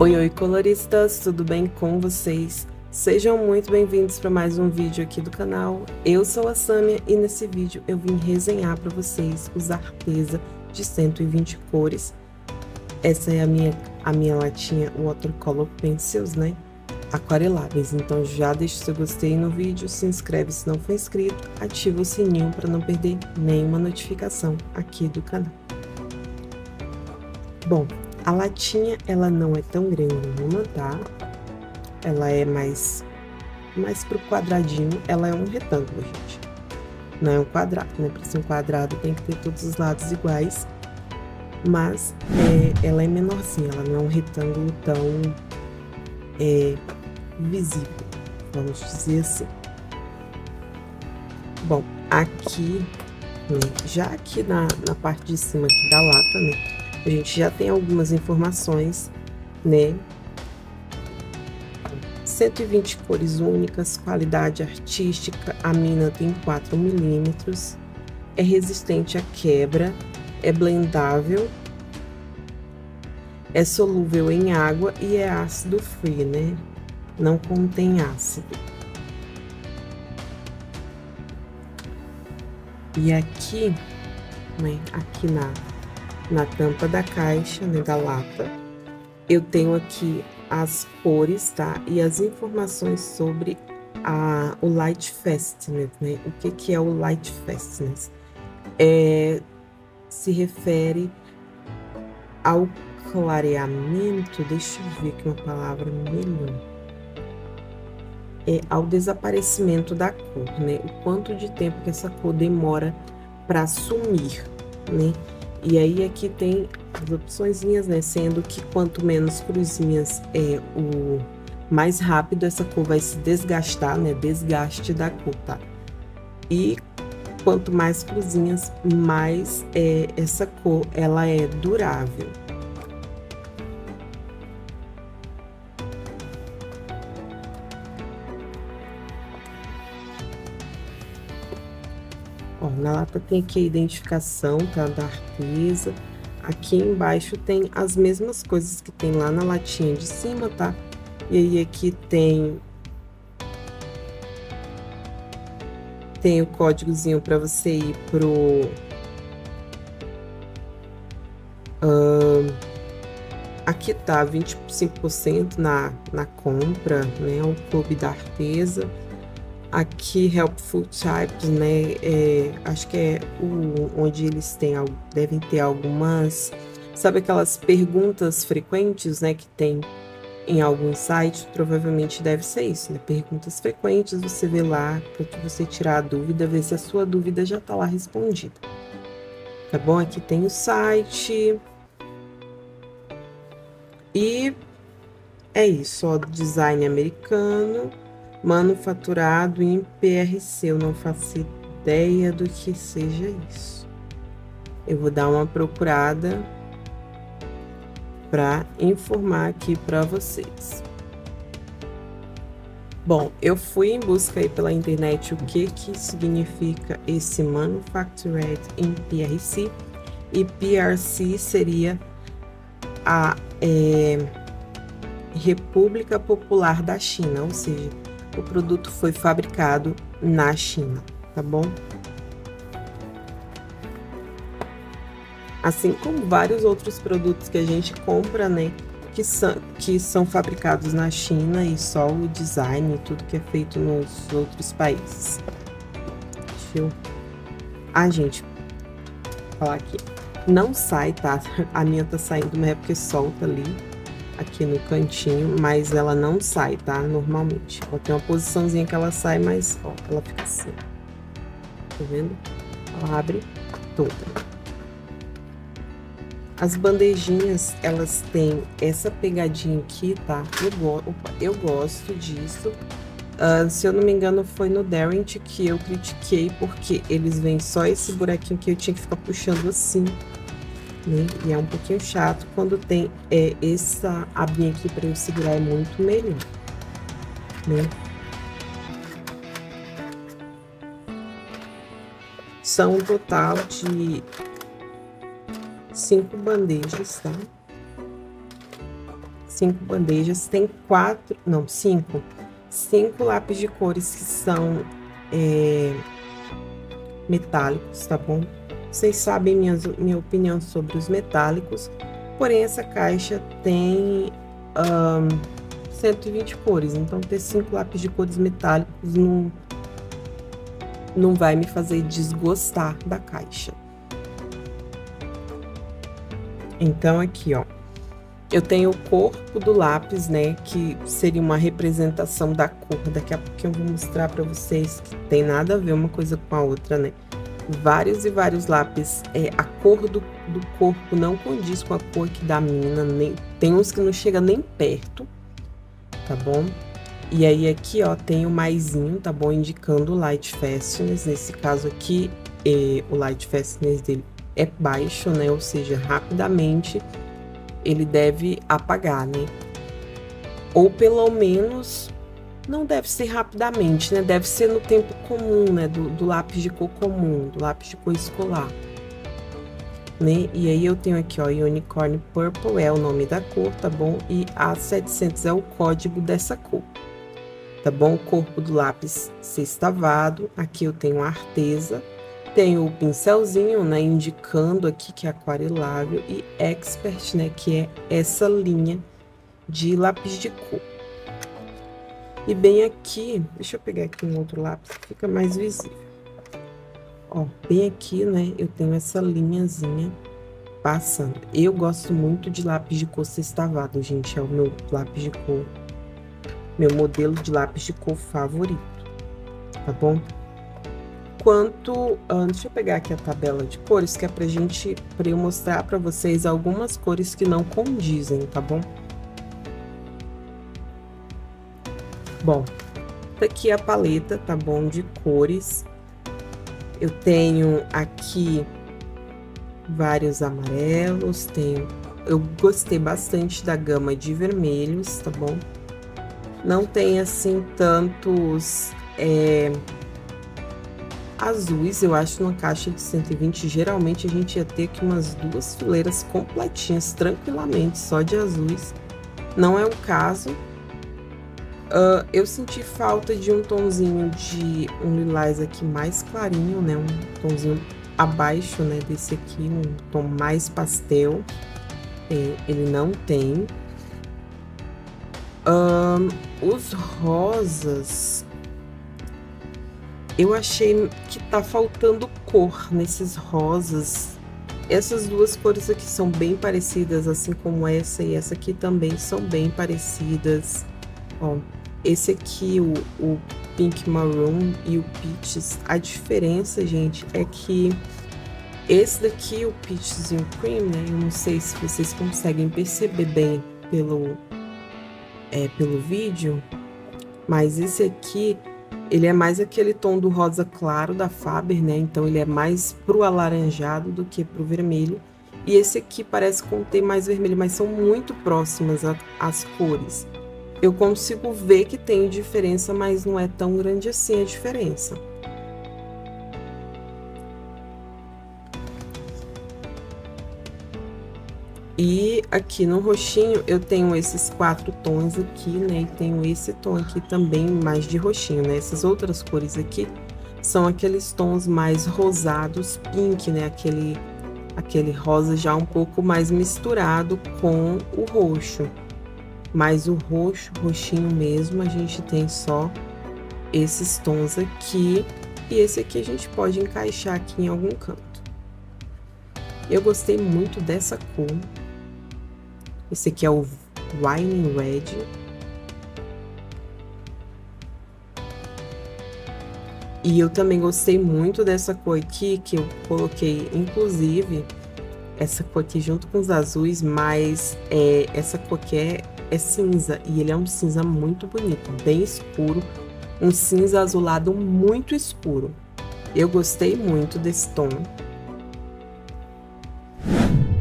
Oi, oi, coloristas, tudo bem com vocês? Sejam muito bem-vindos para mais um vídeo aqui do canal. Eu sou a Samia e nesse vídeo eu vim resenhar para vocês os Arteza de 120 cores. Essa é a minha, a minha latinha Watercolor Pencils, né? Aquareláveis. Então já deixa o seu gostei no vídeo, se inscreve se não for inscrito, ativa o sininho para não perder nenhuma notificação aqui do canal. Bom, a latinha, ela não é tão grandona, tá? Ela é mais, mais pro quadradinho. Ela é um retângulo, gente. Não é um quadrado, né? Pra ser um quadrado tem que ter todos os lados iguais. Mas é, ela é menorzinha, ela não é um retângulo tão é, visível, vamos dizer assim. Bom, aqui, né, já aqui na, na parte de cima aqui da lata, né? A gente já tem algumas informações, né? 120 cores únicas, qualidade artística, a mina tem 4 milímetros, é resistente à quebra, é blendável, é solúvel em água e é ácido free, né? Não contém ácido. E aqui, né, aqui na na tampa da caixa, né, da lata. Eu tenho aqui as cores, tá? E as informações sobre a, o Light Fastness, né? O que, que é o Light Fastness? É, se refere ao clareamento, deixa eu ver aqui uma palavra melhor. É ao desaparecimento da cor, né? O quanto de tempo que essa cor demora para sumir, né? E aí aqui tem as opções, né? Sendo que quanto menos cruzinhas é o mais rápido essa cor vai se desgastar, né? Desgaste da cor, tá? E quanto mais cruzinhas, mais é, essa cor ela é durável. Na lata tem aqui a identificação, tá? Da artesa. Aqui embaixo tem as mesmas coisas que tem lá na latinha de cima, tá? E aí aqui tem... Tem o códigozinho para você ir pro... Aqui tá 25% na, na compra, né? O clube da artesa aqui helpful types, né? É, acho que é o, onde eles têm, devem ter algumas, sabe aquelas perguntas frequentes, né? Que tem em algum site, provavelmente deve ser isso, né? Perguntas frequentes, você vê lá para você tirar a dúvida, ver se a sua dúvida já está lá respondida. Tá bom? Aqui tem o site. E é isso, ó, design americano manufaturado em PRC. Eu não faço ideia do que seja isso. Eu vou dar uma procurada para informar aqui para vocês. Bom, eu fui em busca aí pela internet o que que significa esse Manufactured in PRC e PRC seria a é, República Popular da China, ou seja, o produto foi fabricado na China, tá bom? Assim como vários outros produtos que a gente compra, né? Que são, que são fabricados na China e só o design e tudo que é feito nos outros países. Deixa eu. Ah, gente, falar aqui. Não sai, tá? A minha tá saindo, mas é porque solta ali aqui no cantinho, mas ela não sai, tá? Normalmente. Ó, tem uma posiçãozinha que ela sai, mas, ó, ela fica assim. Tá vendo? Ela abre toda. As bandejinhas, elas têm essa pegadinha aqui, tá? Eu, go Opa, eu gosto disso. Uh, se eu não me engano, foi no Darrent que eu critiquei, porque eles vêm só esse buraquinho que eu tinha que ficar puxando assim né? E é um pouquinho chato quando tem é, essa abinha aqui para eu segurar é muito melhor, né? São um total de cinco bandejas, tá? cinco bandejas, tem quatro, não, cinco, cinco lápis de cores que são é, metálicos, tá bom? Vocês sabem minha, minha opinião sobre os metálicos, porém essa caixa tem um, 120 cores, então ter cinco lápis de cores metálicos não, não vai me fazer desgostar da caixa. Então aqui, ó, eu tenho o corpo do lápis, né, que seria uma representação da cor. Daqui a pouquinho eu vou mostrar para vocês que tem nada a ver uma coisa com a outra, né? Vários e vários lápis, é, a cor do, do corpo não condiz com a cor que da mina, nem, tem uns que não chega nem perto, tá bom? E aí aqui, ó, tem o maisinho, tá bom? Indicando o Light Fastness, nesse caso aqui, é, o Light Fastness dele é baixo, né? Ou seja, rapidamente ele deve apagar, né? Ou pelo menos não deve ser rapidamente, né? Deve ser no tempo comum, né? Do, do lápis de cor comum, do lápis de cor escolar. Né? E aí eu tenho aqui, ó, Unicorn Purple é o nome da cor, tá bom? E A700 é o código dessa cor, tá bom? O corpo do lápis sextavado, aqui eu tenho a artesa, tem o pincelzinho, né, indicando aqui que é aquarelável e expert, né, que é essa linha de lápis de cor. E bem aqui, deixa eu pegar aqui um outro lápis fica mais visível. Ó, bem aqui, né, eu tenho essa linhazinha passando. Eu gosto muito de lápis de cor sextavado, gente, é o meu lápis de cor, meu modelo de lápis de cor favorito, tá bom? quanto. Uh, deixa eu pegar aqui a tabela de cores, que é pra gente. pra eu mostrar pra vocês algumas cores que não condizem, tá bom? Bom, tá aqui a paleta, tá bom? De cores. Eu tenho aqui vários amarelos, tenho. Eu gostei bastante da gama de vermelhos, tá bom? Não tem assim tantos. É, azuis, eu acho, numa caixa de 120, geralmente a gente ia ter aqui umas duas fileiras completinhas, tranquilamente, só de azuis. Não é o caso. Uh, eu senti falta de um tonzinho de um lilás aqui mais clarinho, né? Um tonzinho abaixo, né, desse aqui, um tom mais pastel. É, ele não tem. Um, os rosas eu achei que tá faltando cor nesses rosas. Essas duas cores aqui são bem parecidas, assim como essa e essa aqui também são bem parecidas. Ó, esse aqui, o, o Pink Maroon e o Peaches, a diferença, gente, é que esse daqui, o Peaches e o Cream, né? Eu não sei se vocês conseguem perceber bem pelo, é, pelo vídeo, mas esse aqui ele é mais aquele tom do rosa claro da Faber, né? Então ele é mais pro alaranjado do que pro vermelho. E esse aqui parece conter mais vermelho, mas são muito próximas a, as cores. Eu consigo ver que tem diferença, mas não é tão grande assim a diferença. E aqui no roxinho eu tenho esses quatro tons aqui, né? E tenho esse tom aqui também mais de roxinho, né? Essas outras cores aqui são aqueles tons mais rosados, pink, né? Aquele, aquele rosa já um pouco mais misturado com o roxo. Mas o roxo, roxinho mesmo, a gente tem só esses tons aqui. E esse aqui a gente pode encaixar aqui em algum canto. Eu gostei muito dessa cor, esse aqui é o Wine Red. E eu também gostei muito dessa cor aqui, que eu coloquei, inclusive, essa cor aqui junto com os azuis, mas é, essa cor aqui é, é cinza, e ele é um cinza muito bonito, bem escuro, um cinza azulado muito escuro. Eu gostei muito desse tom.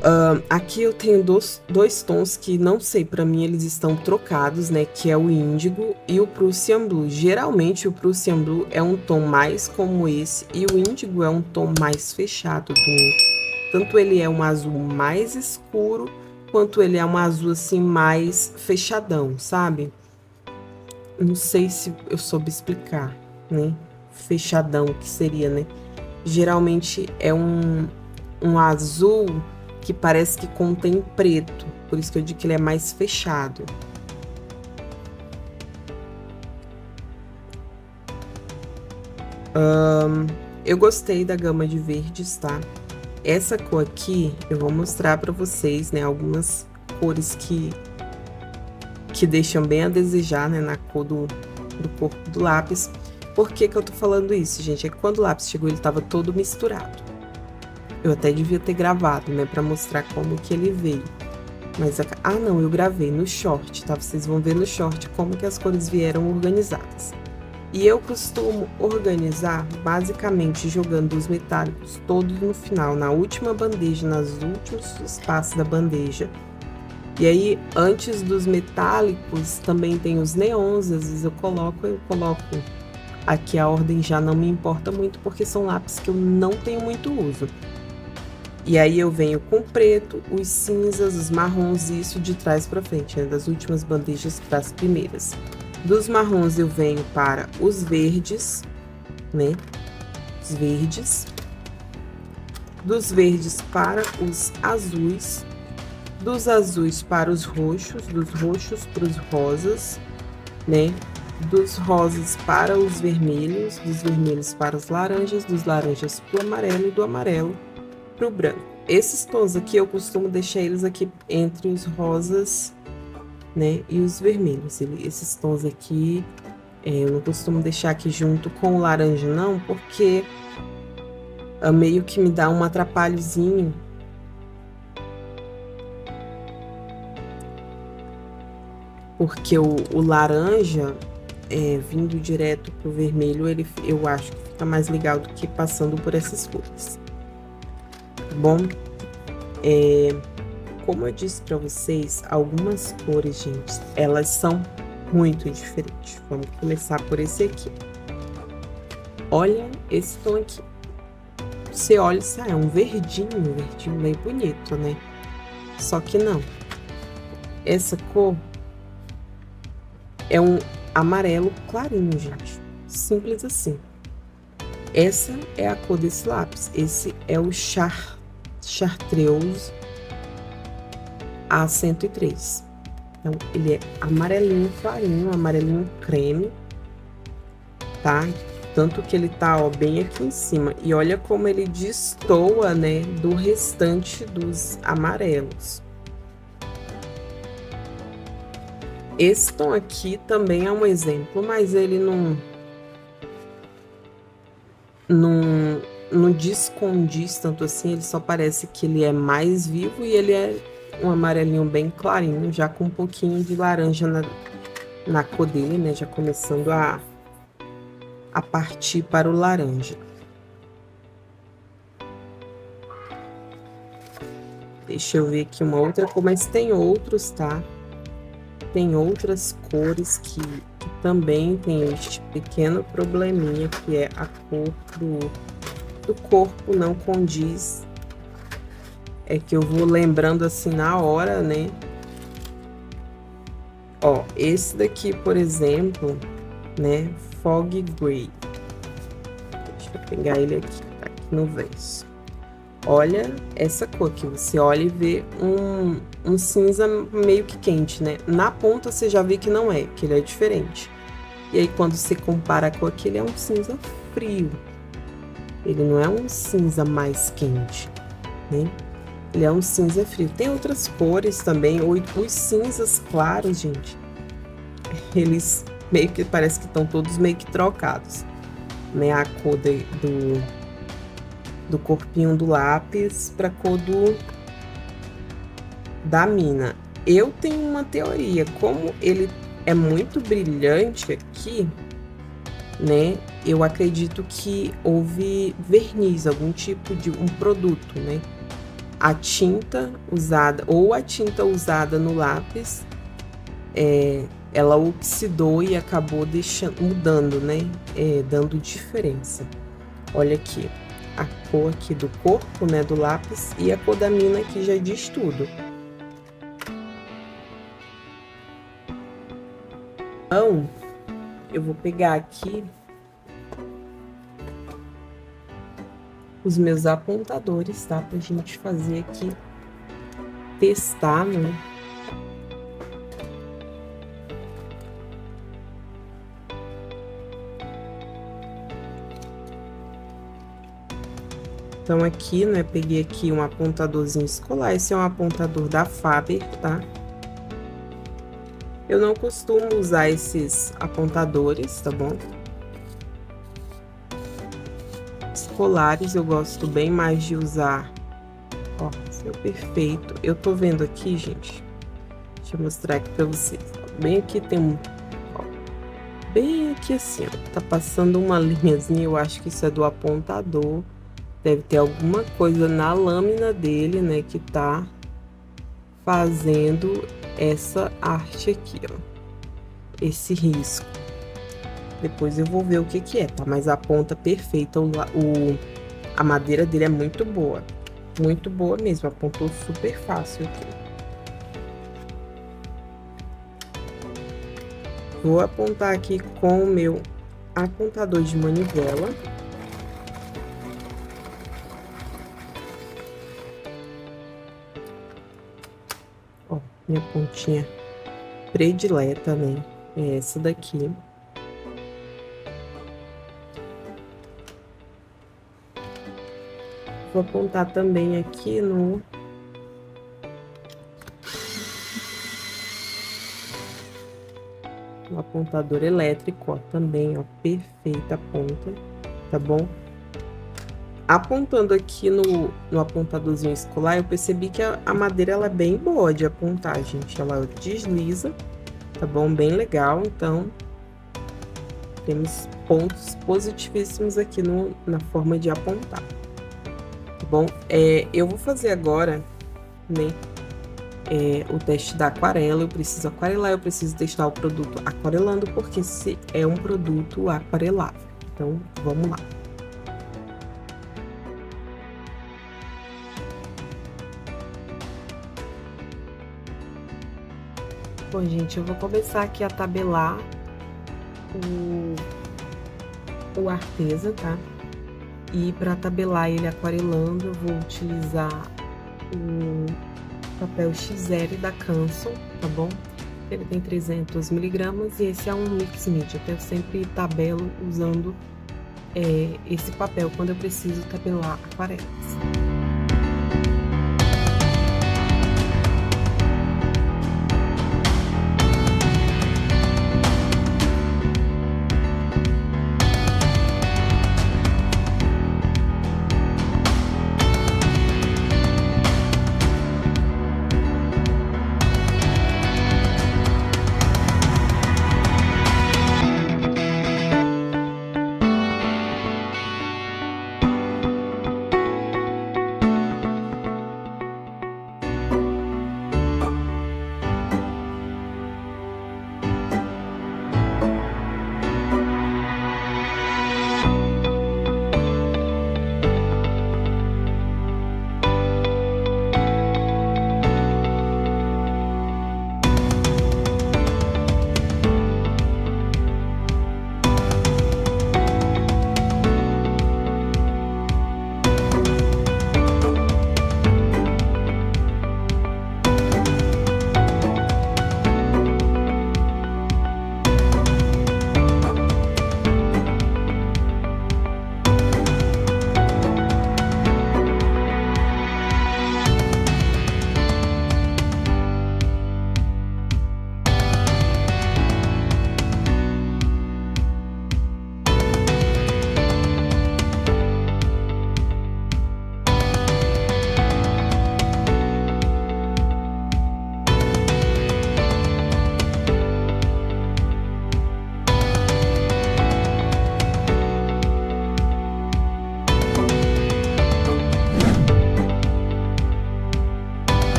Uh, aqui eu tenho dois, dois tons que não sei, para mim eles estão trocados, né? Que é o índigo e o Prussian Blue. Geralmente o Prussian Blue é um tom mais como esse e o índigo é um tom mais fechado. Do... Tanto ele é um azul mais escuro quanto ele é um azul assim mais fechadão, sabe? Não sei se eu soube explicar, né? Fechadão que seria, né? Geralmente é um, um azul que parece que contém preto, por isso que eu digo que ele é mais fechado. Eu gostei da gama de verdes, tá? Essa cor aqui, eu vou mostrar para vocês, né, algumas cores que, que deixam bem a desejar, né, na cor do, do corpo do lápis. Por que que eu tô falando isso, gente? É que quando o lápis chegou, ele tava todo misturado. Eu até devia ter gravado, né, para mostrar como que ele veio. Mas, a... ah não, eu gravei no short, tá? Vocês vão ver no short como que as cores vieram organizadas. E eu costumo organizar basicamente jogando os metálicos todos no final, na última bandeja, nos últimos espaços da bandeja. E aí, antes dos metálicos, também tem os neons, às vezes eu coloco, eu coloco aqui a ordem já não me importa muito, porque são lápis que eu não tenho muito uso. E aí eu venho com preto, os cinzas, os marrons, e isso de trás para frente, né, das últimas bandejas para as primeiras. Dos marrons eu venho para os verdes, né? Os verdes. Dos verdes para os azuis. Dos azuis para os roxos, dos roxos para os rosas, né? Dos rosas para os vermelhos, dos vermelhos para os laranjas, dos laranjas para o amarelo e do amarelo para o branco. Esses tons aqui eu costumo deixar eles aqui entre os rosas né? E os vermelhos, esses tons aqui, é, eu não costumo deixar aqui junto com o laranja não, porque é, meio que me dá um atrapalhozinho. Porque o, o laranja, é, vindo direto pro vermelho, ele, eu acho que fica mais legal do que passando por essas cores. Tá bom? É, como eu disse para vocês, algumas cores, gente, elas são muito diferentes. Vamos começar por esse aqui. Olha esse tom aqui. Você olha e sai, é um verdinho, um verdinho bem bonito, né? Só que não. Essa cor é um amarelo clarinho, gente. Simples assim. Essa é a cor desse lápis. Esse é o char, chartreuse a103. Então, ele é amarelinho clarinho, amarelinho creme, tá? Tanto que ele tá, ó, bem aqui em cima. E olha como ele destoa, né, do restante dos amarelos. Esse tom aqui também é um exemplo, mas ele não... Não, não descondiz tanto assim, ele só parece que ele é mais vivo e ele é um amarelinho bem clarinho, já com um pouquinho de laranja na, na cor dele, né? Já começando a, a partir para o laranja. Deixa eu ver aqui uma outra cor, mas tem outros, tá? Tem outras cores que, que também tem este pequeno probleminha, que é a cor do, do corpo não condiz é que eu vou lembrando assim na hora, né? Ó, esse daqui, por exemplo, né? Fog Gray. Deixa eu pegar ele aqui, tá aqui no verso. Olha essa cor que você olha e vê um, um cinza meio que quente, né? Na ponta você já vê que não é, que ele é diferente. E aí quando você compara com aqui, ele é um cinza frio. Ele não é um cinza mais quente, né? Ele é um cinza frio. Tem outras cores também, os cinzas claros, gente. Eles meio que parece que estão todos meio que trocados. Né? A cor de, do, do corpinho do lápis para cor do da mina. Eu tenho uma teoria, como ele é muito brilhante aqui, né? Eu acredito que houve verniz, algum tipo de um produto, né? a tinta usada ou a tinta usada no lápis, é, ela oxidou e acabou deixando, mudando, né? É, dando diferença. Olha aqui, a cor aqui do corpo, né, do lápis, e a cor da mina que já diz tudo. Então, eu vou pegar aqui os meus apontadores, tá? Pra gente fazer aqui, testar, né? Então, aqui, né, peguei aqui um apontadorzinho escolar. Esse é um apontador da Faber, tá? Eu não costumo usar esses apontadores, tá bom? Escolares eu gosto bem mais de usar. Ó, seu perfeito. Eu tô vendo aqui, gente. Deixa eu mostrar aqui pra vocês. Bem aqui tem um... Ó, bem aqui assim, ó. Tá passando uma linhazinha, eu acho que isso é do apontador. Deve ter alguma coisa na lâmina dele, né, que tá fazendo essa arte aqui, ó. Esse risco. Depois eu vou ver o que que é, tá? Mas a ponta perfeita, o, o a madeira dele é muito boa. Muito boa mesmo, apontou super fácil aqui. Vou apontar aqui com o meu apontador de manivela. minha pontinha predileta, né? É essa daqui. Vou apontar também aqui no... No apontador elétrico, ó, também, ó, perfeita a ponta, tá bom? apontando aqui no, no apontadorzinho escolar, eu percebi que a, a, madeira ela é bem boa de apontar, gente. Ela desliza, tá bom? Bem legal, então temos pontos positivíssimos aqui no, na forma de apontar. Bom? É, eu vou fazer agora, né, é, o teste da aquarela. Eu preciso aquarelar, eu preciso testar o produto aquarelando, porque se é um produto aquarelável. Então, vamos lá. Bom, gente, eu vou começar aqui a tabelar o, o artesa, tá? E para tabelar ele aquarelando, eu vou utilizar o papel XL da Canson, tá bom? Ele tem 300 miligramas e esse é um mix media, então eu sempre tabelo usando é, esse papel quando eu preciso tabelar aquarelas.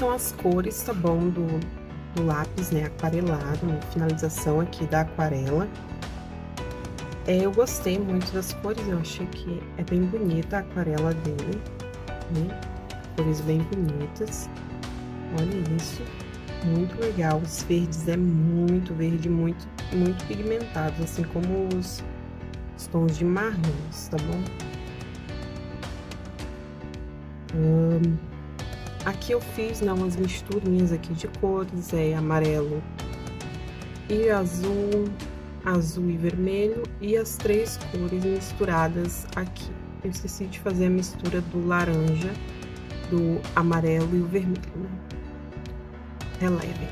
Estão as cores, tá bom, do, do lápis, né, aquarelado, finalização aqui da aquarela. É, eu gostei muito das cores, eu achei que é bem bonita a aquarela dele, né? Cores bem bonitas. Olha isso, muito legal. Os verdes é muito verde, muito, muito pigmentado, assim como os, os tons de marrons, tá bom? Hum, aqui eu fiz né, umas misturinhas aqui de cores, é amarelo e azul, azul e vermelho e as três cores misturadas aqui. Eu esqueci de fazer a mistura do laranja, do amarelo e o vermelho, né? Releve.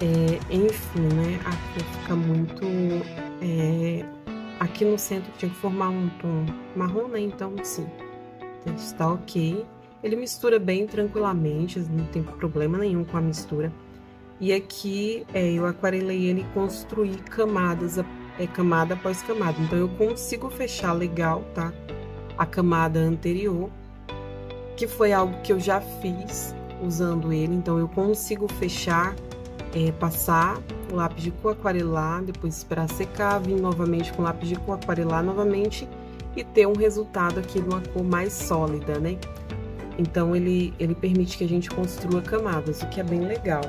É, enfim, né? A cor fica muito... É, aqui no centro tinha que formar um tom marrom, né? Então, sim, está ok. Ele mistura bem tranquilamente, não tem problema nenhum com a mistura. E aqui é, eu aquarelei ele e construí camadas, é, camada após camada. Então eu consigo fechar legal, tá? A camada anterior, que foi algo que eu já fiz usando ele. Então eu consigo fechar, é, passar o lápis de cor aquarelar, depois esperar secar, vir novamente com o lápis de cor aquarelar novamente e ter um resultado aqui de uma cor mais sólida, né? Então ele, ele permite que a gente construa camadas, o que é bem legal.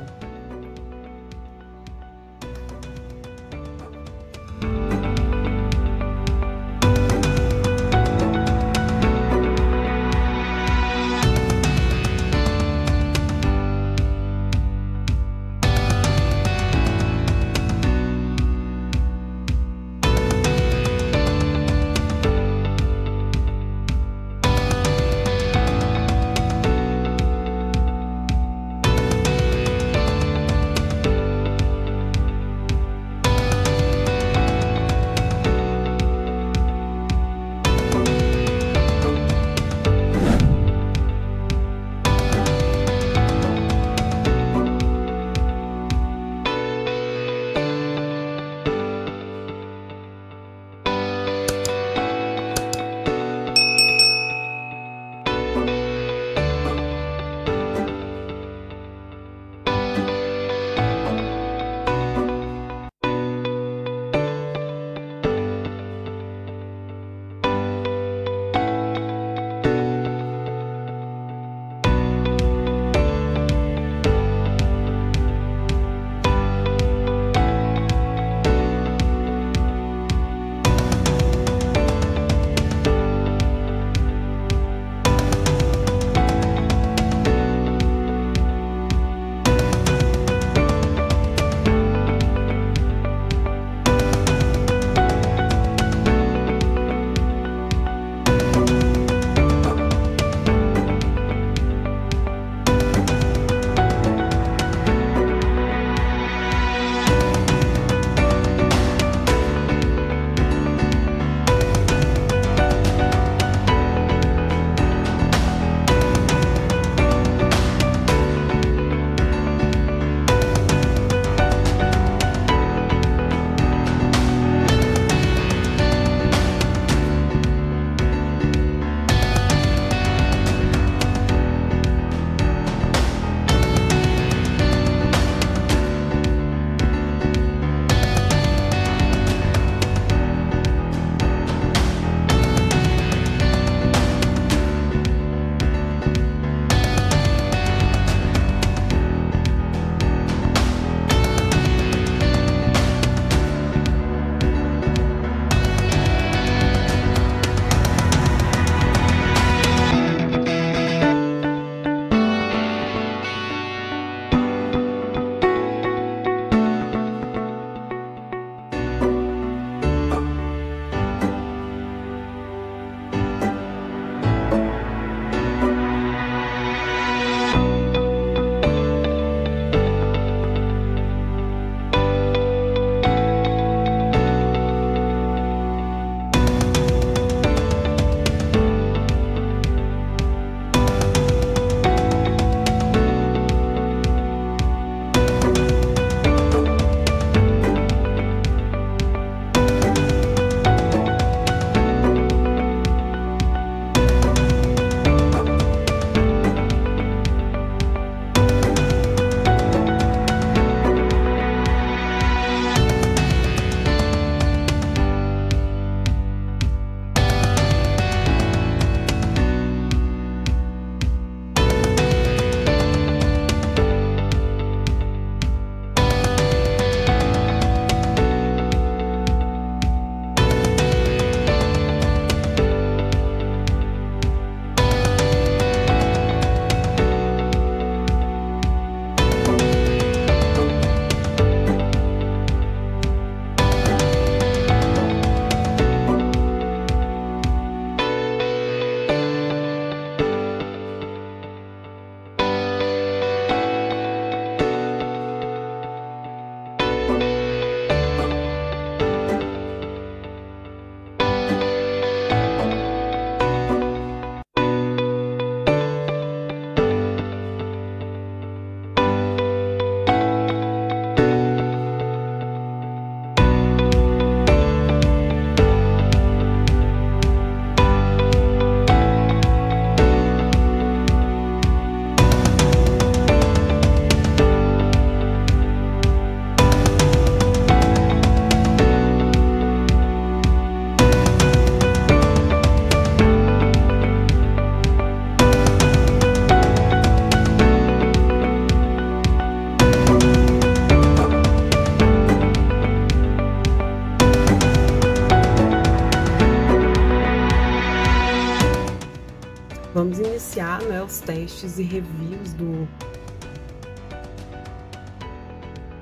Testes e reviews do.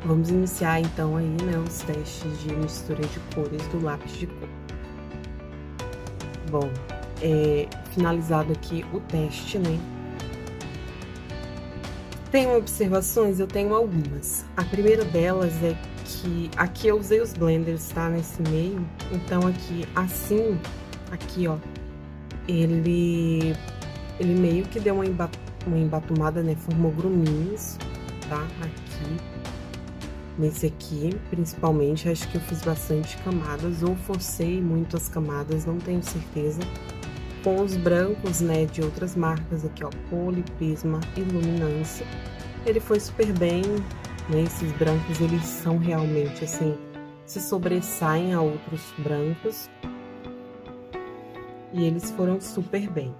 Vamos iniciar então aí né, os testes de mistura de cores do lápis de cor. Bom, é, finalizado aqui o teste, né? Tenho observações? Eu tenho algumas. A primeira delas é que aqui eu usei os blenders, tá? Nesse meio. Então aqui, assim, aqui, ó, ele, ele meio que deu uma, emba, uma embatumada, né? Formou gruminhos, tá? Aqui, nesse aqui, principalmente, acho que eu fiz bastante camadas, ou forcei muito as camadas, não tenho certeza. Com os brancos, né, de outras marcas aqui, ó, Poli, Prisma e Luminância. Ele foi super bem, né, esses brancos, eles são realmente, assim, se sobressaem a outros brancos, e eles foram super bem.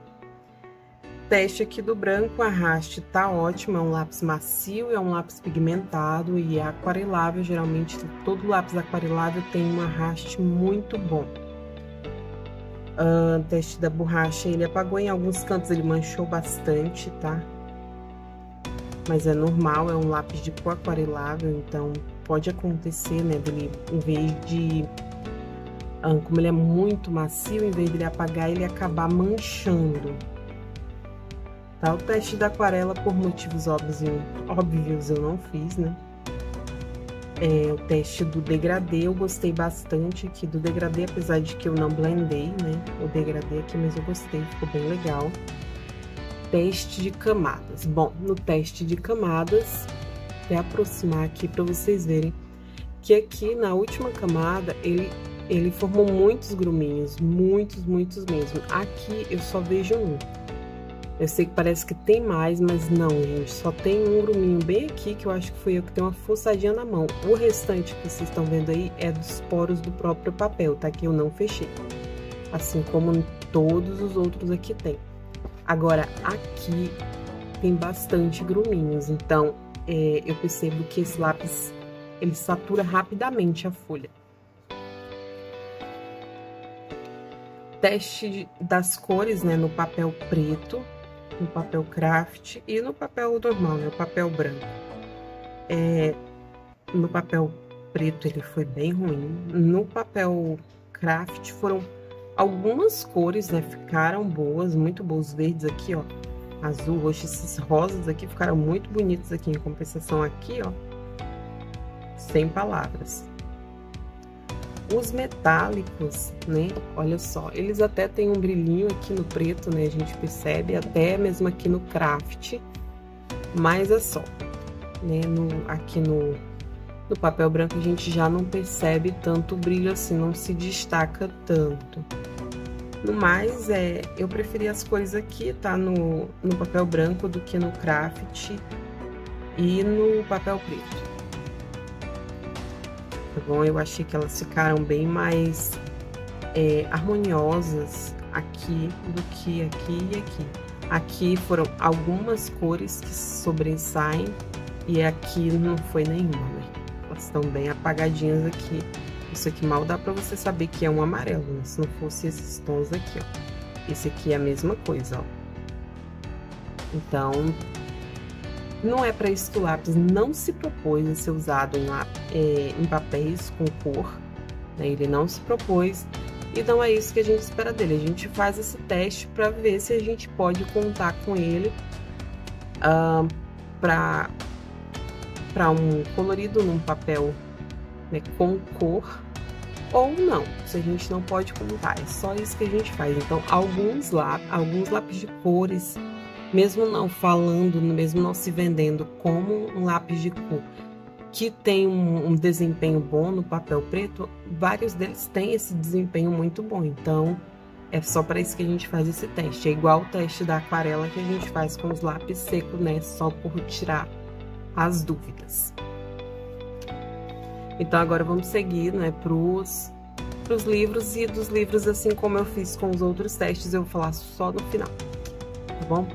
Teste aqui do branco, arraste tá ótimo, é um lápis macio, é um lápis pigmentado e é aquarelável. Geralmente, todo lápis aquarelável tem um arraste muito bom. Uh, teste da borracha, ele apagou em alguns cantos, ele manchou bastante, tá? Mas é normal, é um lápis de cor aquarelável, então pode acontecer, né, dele, em vez de como ele é muito macio, em vez de ele apagar, ele acabar manchando. Tá? O teste da aquarela, por motivos óbvios, óbvios eu não fiz, né? É, o teste do degradê, eu gostei bastante aqui do degradê, apesar de que eu não blendei, né? O degradê aqui, mas eu gostei, ficou bem legal. Teste de camadas. Bom, no teste de camadas, vou aproximar aqui para vocês verem que aqui na última camada, ele ele formou muitos gruminhos, muitos, muitos mesmo. Aqui eu só vejo um. Eu sei que parece que tem mais, mas não, gente. Só tem um gruminho bem aqui, que eu acho que foi eu que tenho uma forçadinha na mão. O restante que vocês estão vendo aí é dos poros do próprio papel, tá? Que eu não fechei. Assim como todos os outros aqui tem. Agora, aqui tem bastante gruminhos, então é, eu percebo que esse lápis, ele satura rapidamente a folha. teste das cores, né, no papel preto, no papel craft e no papel normal, né, o papel branco. É, no papel preto ele foi bem ruim. No papel craft foram algumas cores, né, ficaram boas, muito boas. Verdes aqui, ó, azul, roxo, esses rosas aqui ficaram muito bonitos aqui. Em compensação aqui, ó, sem palavras. Os metálicos, né? Olha só, eles até têm um brilhinho aqui no preto, né? A gente percebe até mesmo aqui no craft, mas é só, né? No, aqui no, no papel branco a gente já não percebe tanto brilho assim, não se destaca tanto. No mais, é, eu preferi as cores aqui, tá? No, no papel branco do que no craft e no papel preto tá bom? Eu achei que elas ficaram bem mais é, harmoniosas aqui do que aqui e aqui. Aqui foram algumas cores que sobressaem e aqui não foi nenhuma, né? Elas estão bem apagadinhas aqui. Isso aqui mal dá pra você saber que é um amarelo, né? Se não fosse esses tons aqui, ó. Esse aqui é a mesma coisa, ó. Então, não é para isso que o lápis não se propôs a ser usado em, é, em papéis com cor, né? ele não se propôs, e não é isso que a gente espera dele. A gente faz esse teste para ver se a gente pode contar com ele uh, para um colorido num papel né, com cor ou não, se a gente não pode contar, é só isso que a gente faz. Então, alguns, lá, alguns lápis de cores mesmo não falando, mesmo não se vendendo como um lápis de cor que tem um, um desempenho bom no papel preto, vários deles têm esse desempenho muito bom. Então, é só para isso que a gente faz esse teste. É igual o teste da aquarela que a gente faz com os lápis secos, né? Só por tirar as dúvidas. Então, agora vamos seguir, né, pros, pros livros. E dos livros, assim como eu fiz com os outros testes, eu vou falar só no final, tá bom?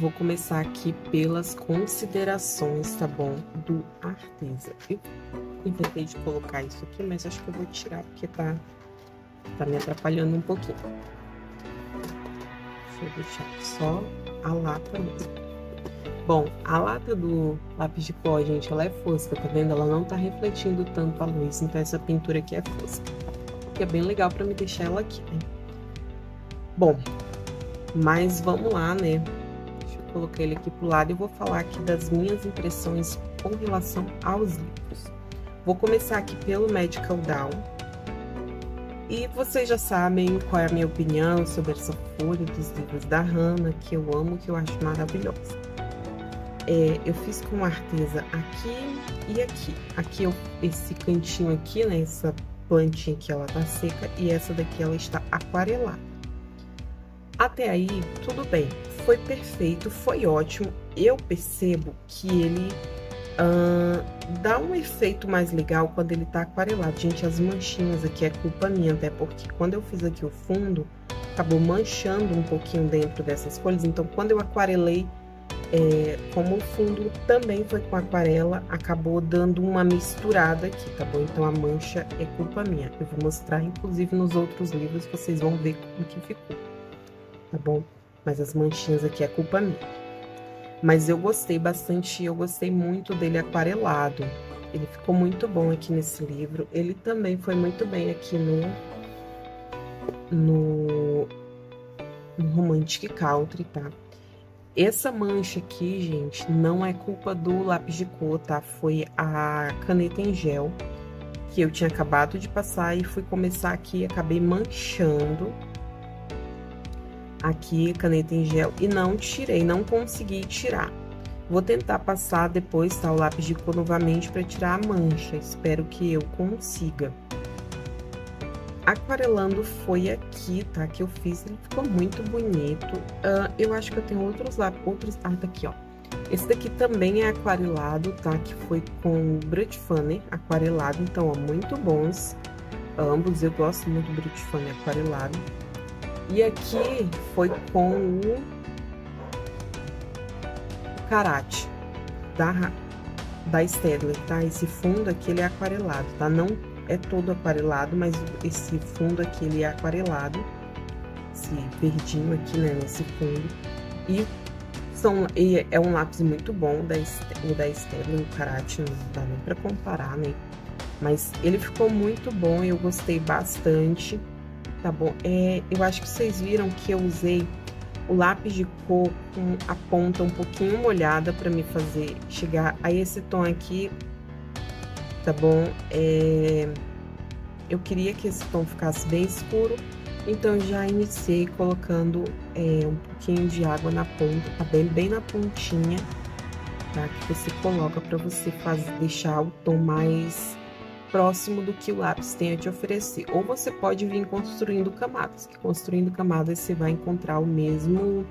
Vou começar aqui pelas considerações, tá bom? Do Artesa. Eu inventei de colocar isso aqui, mas acho que eu vou tirar porque tá, tá me atrapalhando um pouquinho. Deixa eu deixar só a lata mesmo. Bom, a lata do lápis de pó, gente, ela é fosca, tá vendo? Ela não tá refletindo tanto a luz, então essa pintura aqui é fosca. Que é bem legal pra me deixar ela aqui, né? Bom, mas vamos lá, né? Colocar ele aqui pro lado e vou falar aqui das minhas impressões com relação aos livros. Vou começar aqui pelo Medical Down. E vocês já sabem qual é a minha opinião sobre essa folha dos livros da Hannah, que eu amo, que eu acho maravilhosa. É, eu fiz com artesa aqui e aqui. Aqui, eu, esse cantinho aqui, né, essa plantinha aqui, ela tá seca, e essa daqui, ela está aquarelada. Até aí, tudo bem, foi perfeito, foi ótimo. Eu percebo que ele uh, dá um efeito mais legal quando ele tá aquarelado. Gente, as manchinhas aqui é culpa minha, até porque quando eu fiz aqui o fundo, acabou manchando um pouquinho dentro dessas folhas. Então, quando eu aquarelei, é, como o fundo também foi com aquarela, acabou dando uma misturada aqui, tá bom? Então, a mancha é culpa minha. Eu vou mostrar, inclusive, nos outros livros, vocês vão ver como que ficou tá bom? Mas as manchinhas aqui é culpa minha. Mas eu gostei bastante, eu gostei muito dele aquarelado. Ele ficou muito bom aqui nesse livro. Ele também foi muito bem aqui no... No... No Romantic Country, tá? Essa mancha aqui, gente, não é culpa do lápis de cor, tá? Foi a caneta em gel que eu tinha acabado de passar e fui começar aqui acabei manchando aqui caneta em gel e não tirei, não consegui tirar. Vou tentar passar depois, tá, o lápis de cor novamente para tirar a mancha. Espero que eu consiga. Aquarelando foi aqui, tá, que eu fiz, ele ficou muito bonito. Uh, eu acho que eu tenho outros lápis, outros... Ah, tá aqui, ó. Esse daqui também é aquarelado, tá, que foi com Brut Funny aquarelado, então, ó, muito bons. Ambos, eu gosto muito do Brut Funny aquarelado. E aqui foi com o Karate da, da Stedler, tá? Esse fundo aqui, ele é aquarelado, tá? Não é todo aquarelado, mas esse fundo aqui, ele é aquarelado. Esse verdinho aqui, né, nesse fundo. E são, e é um lápis muito bom, da, o da Stedler, o Karate, não dá nem pra comparar, né? Mas ele ficou muito bom, eu gostei bastante tá bom? É, eu acho que vocês viram que eu usei o lápis de cor com a ponta um pouquinho molhada para me fazer chegar a esse tom aqui, tá bom? É, eu queria que esse tom ficasse bem escuro, então já iniciei colocando é, um pouquinho de água na ponta, tá bem, bem na pontinha, tá? Que você coloca para você fazer, deixar o tom mais próximo do que o lápis tem a te oferecer. Ou você pode vir construindo camadas, que construindo camadas você vai encontrar o mesmo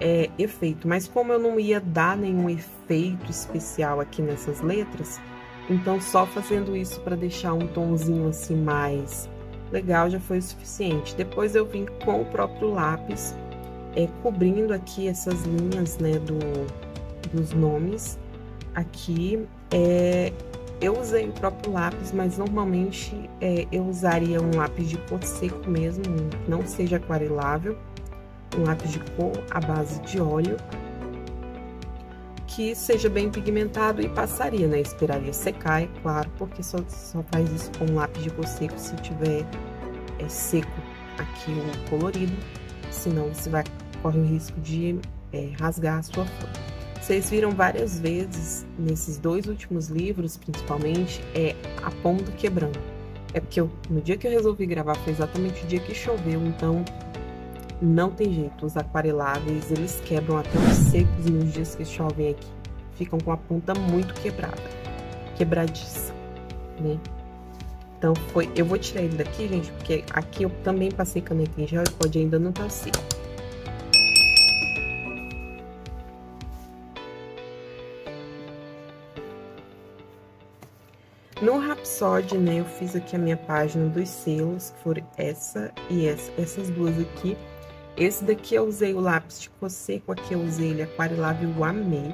é, efeito. Mas como eu não ia dar nenhum efeito especial aqui nessas letras, então só fazendo isso para deixar um tomzinho assim mais legal já foi o suficiente. Depois eu vim com o próprio lápis, é, cobrindo aqui essas linhas, né, do, dos nomes aqui, é, eu usei o próprio lápis, mas normalmente é, eu usaria um lápis de cor seco mesmo, não seja aquarelável, um lápis de cor à base de óleo, que seja bem pigmentado e passaria, né? Esperaria secar, é claro, porque só, só faz isso com um lápis de cor seco se tiver é, seco aqui o colorido, senão você vai corre o risco de é, rasgar a sua folha. Vocês viram várias vezes, nesses dois últimos livros, principalmente, é a ponta quebrando. É porque eu, no dia que eu resolvi gravar foi exatamente o dia que choveu, então não tem jeito. Os aquareláveis, eles quebram até os secos nos dias que chovem aqui. Ficam com a ponta muito quebrada, quebradiça, né? Então foi, eu vou tirar ele daqui, gente, porque aqui eu também passei caneta em gel e pode ainda não tá seco. No Rhapsody, né, eu fiz aqui a minha página dos selos, que foram essa e essa, essas duas aqui. Esse daqui eu usei o lápis de cor seco, aqui eu usei ele aquarelável, eu amei.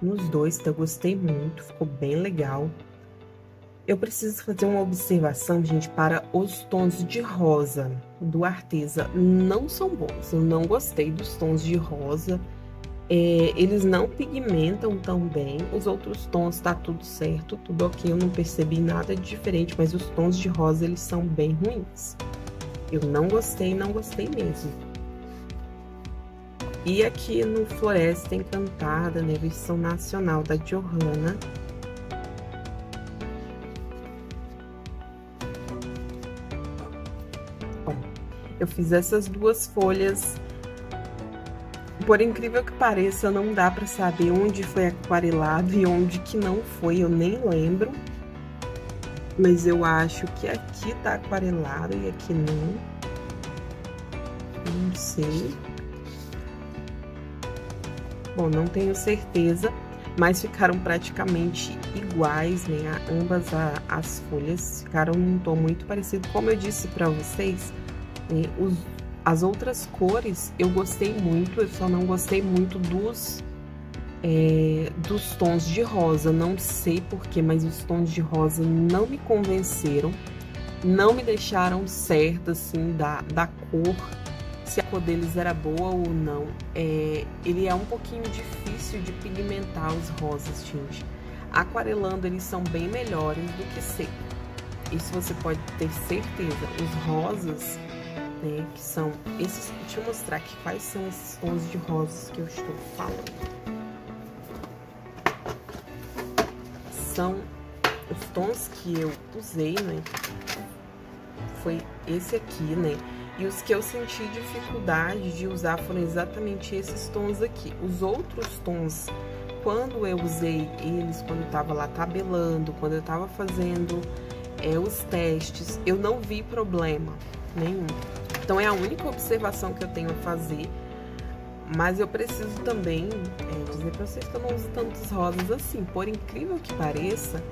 Nos dois, eu gostei muito, ficou bem legal. Eu preciso fazer uma observação, gente, para os tons de rosa do Arteza. Não são bons, eu não gostei dos tons de rosa. É, eles não pigmentam tão bem. Os outros tons tá tudo certo, tudo ok. Eu não percebi nada de diferente, mas os tons de rosa eles são bem ruins. Eu não gostei, não gostei mesmo. E aqui no Floresta Encantada, né, versão nacional da Johanna. Eu fiz essas duas folhas por incrível que pareça, não dá para saber onde foi aquarelado e onde que não foi, eu nem lembro. Mas eu acho que aqui tá aquarelado e aqui não. Não sei. Bom, não tenho certeza, mas ficaram praticamente iguais, né? Ambas a, as folhas ficaram num tom muito parecido. Como eu disse para vocês, né? os as outras cores eu gostei muito, eu só não gostei muito dos, é, dos tons de rosa. Não sei porquê, mas os tons de rosa não me convenceram. Não me deixaram certa, assim, da, da cor, se a cor deles era boa ou não. É, ele é um pouquinho difícil de pigmentar os rosas, gente. Aquarelando, eles são bem melhores do que seco. Isso você pode ter certeza. Os rosas né? Que são esses. Deixa eu mostrar aqui quais são esses tons de rosas que eu estou falando. São os tons que eu usei, né? Foi esse aqui, né? E os que eu senti dificuldade de usar foram exatamente esses tons aqui. Os outros tons, quando eu usei eles, quando eu tava lá tabelando, quando eu tava fazendo é, os testes, eu não vi problema nenhum. Então é a única observação que eu tenho a fazer. Mas eu preciso também é, dizer para vocês que eu não uso tantos rosas assim. Por incrível que pareça,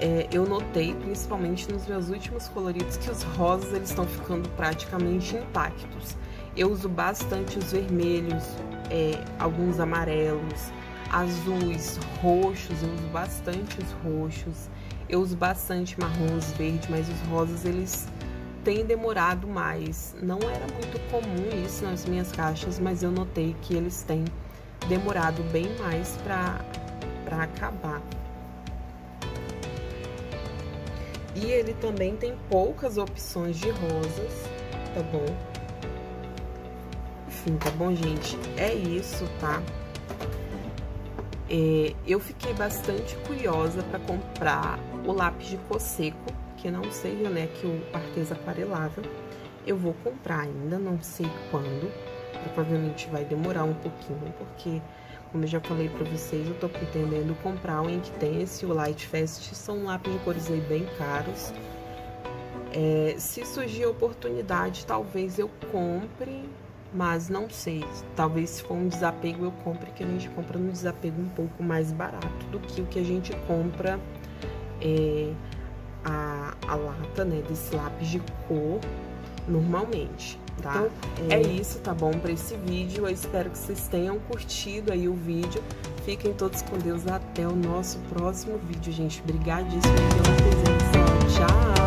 é, eu notei, principalmente nos meus últimos coloridos, que os rosas eles estão ficando praticamente intactos. Eu uso bastante os vermelhos, é, alguns amarelos, azuis, roxos, eu uso bastante os roxos. Eu uso bastante marrons, verde, mas os rosas eles tem demorado mais. Não era muito comum isso nas minhas caixas, mas eu notei que eles têm demorado bem mais para acabar. E ele também tem poucas opções de rosas, tá bom? Enfim, tá bom, gente? É isso, tá? É, eu fiquei bastante curiosa para comprar o lápis de cor seco que não seja, né, que o artesa aquarelável. Eu vou comprar ainda, não sei quando. Provavelmente vai demorar um pouquinho, porque, como eu já falei pra vocês, eu tô pretendendo comprar o Inktense e o Light Fest. São lápis de cores aí bem caros. É, se surgir oportunidade, talvez eu compre, mas não sei. Talvez se for um desapego, eu compre, que a gente compra no desapego um pouco mais barato do que o que a gente compra... É, a, a lata, né, desse lápis de cor normalmente, tá? Então, é... é isso, tá bom, para esse vídeo. Eu espero que vocês tenham curtido aí o vídeo. Fiquem todos com Deus até o nosso próximo vídeo, gente. Obrigadíssimo pela presença. Tchau!